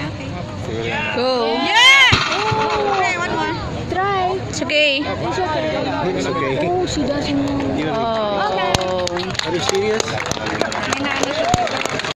niya. Cool. Go. Yeah! Okay, one more. Try. It's okay. It's okay. It's okay. Oh, she doesn't know. Oh. Oh. Are you serious?